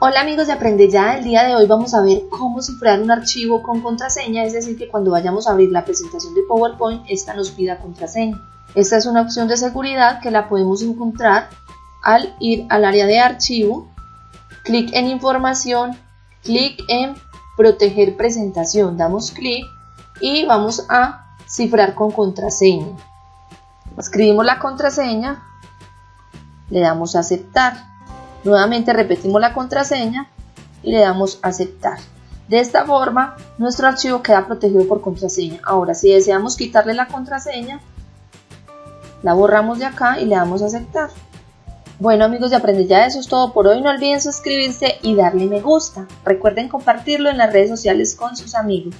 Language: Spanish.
Hola amigos de Aprende Ya, el día de hoy vamos a ver cómo cifrar un archivo con contraseña, es decir, que cuando vayamos a abrir la presentación de PowerPoint, esta nos pida contraseña. Esta es una opción de seguridad que la podemos encontrar al ir al área de archivo, clic en información, clic en proteger presentación, damos clic y vamos a cifrar con contraseña. Escribimos la contraseña, le damos a aceptar. Nuevamente repetimos la contraseña y le damos aceptar. De esta forma, nuestro archivo queda protegido por contraseña. Ahora, si deseamos quitarle la contraseña, la borramos de acá y le damos aceptar. Bueno amigos de Aprende Ya, eso es todo por hoy. No olviden suscribirse y darle me gusta. Recuerden compartirlo en las redes sociales con sus amigos.